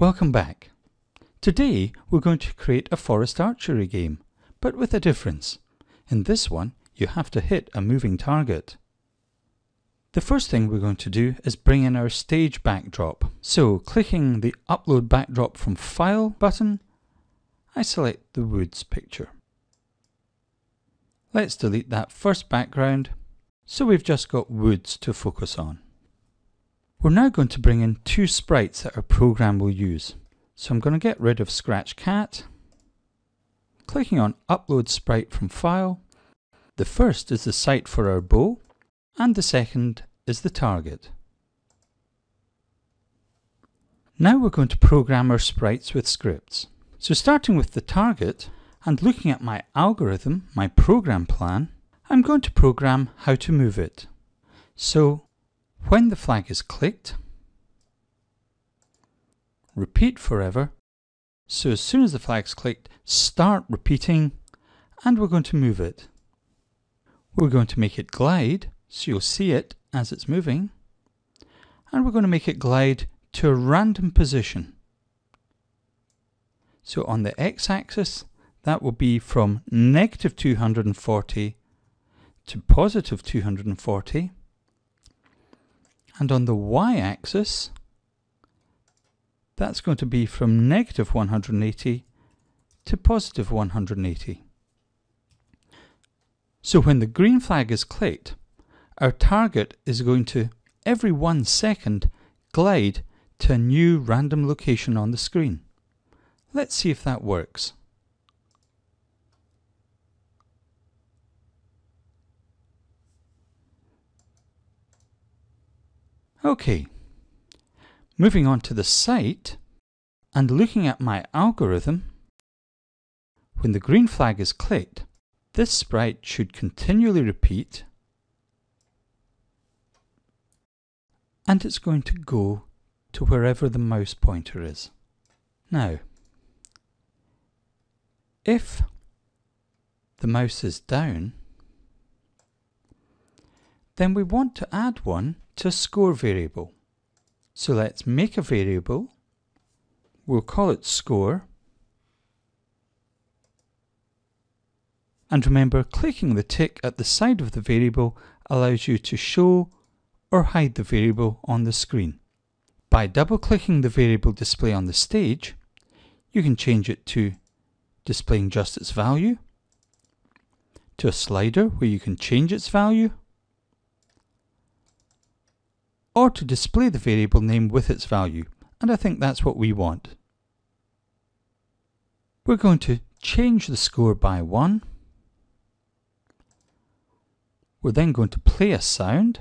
Welcome back. Today we're going to create a forest archery game, but with a difference. In this one, you have to hit a moving target. The first thing we're going to do is bring in our stage backdrop. So clicking the Upload Backdrop from File button, I select the woods picture. Let's delete that first background, so we've just got woods to focus on. We're now going to bring in two sprites that our program will use. So I'm going to get rid of Scratch Cat, clicking on Upload Sprite from File. The first is the sight for our bow, and the second is the target. Now we're going to program our sprites with scripts. So starting with the target, and looking at my algorithm, my program plan, I'm going to program how to move it. So when the flag is clicked, repeat forever. So as soon as the flag's clicked, start repeating and we're going to move it. We're going to make it glide, so you'll see it as it's moving. And we're going to make it glide to a random position. So on the x-axis, that will be from negative 240 to positive 240. And on the y-axis, that's going to be from negative 180 to positive 180. So when the green flag is clicked, our target is going to, every one second, glide to a new random location on the screen. Let's see if that works. Okay, moving on to the sight and looking at my algorithm, when the green flag is clicked, this sprite should continually repeat and it's going to go to wherever the mouse pointer is. Now, if the mouse is down, then we want to add one to score variable. So let's make a variable. We'll call it score. And remember, clicking the tick at the side of the variable allows you to show or hide the variable on the screen. By double-clicking the variable display on the stage, you can change it to displaying just its value, to a slider where you can change its value, or to display the variable name with its value, and I think that's what we want. We're going to change the score by 1. We're then going to play a sound,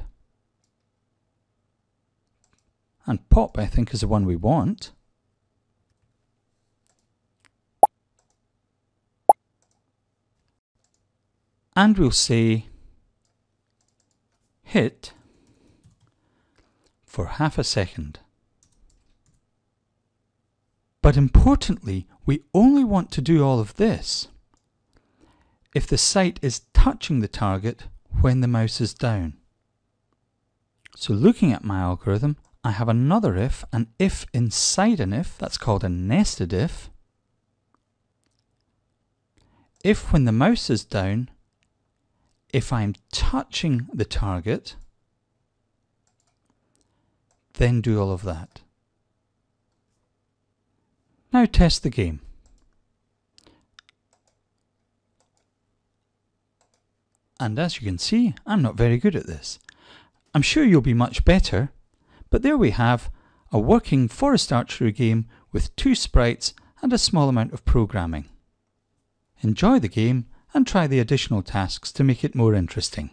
and pop I think is the one we want. And we'll say hit for half a second. But importantly, we only want to do all of this if the sight is touching the target when the mouse is down. So looking at my algorithm, I have another if, an if inside an if, that's called a nested if. If when the mouse is down, if I'm touching the target, then do all of that. Now test the game. And as you can see, I'm not very good at this. I'm sure you'll be much better, but there we have a working forest archery game with two sprites and a small amount of programming. Enjoy the game and try the additional tasks to make it more interesting.